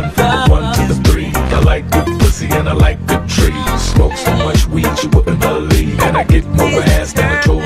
one, one to the three. I like good pussy and I like good trees. Smoke so much weed you wouldn't believe. And I get more ass than a toy.